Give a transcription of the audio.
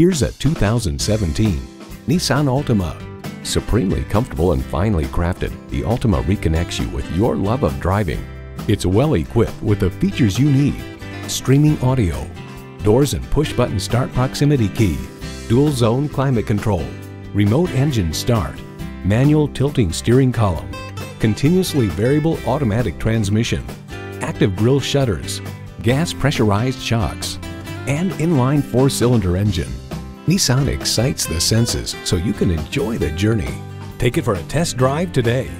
Here's a 2017 Nissan Altima. Supremely comfortable and finely crafted, the Altima reconnects you with your love of driving. It's well equipped with the features you need. Streaming audio, doors and push-button start proximity key, dual zone climate control, remote engine start, manual tilting steering column, continuously variable automatic transmission, active grille shutters, gas pressurized shocks, and inline four-cylinder engine. Nissan excites the senses so you can enjoy the journey. Take it for a test drive today.